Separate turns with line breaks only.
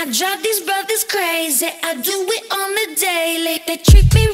I drive these brothers crazy. I do it on the daily. They treat me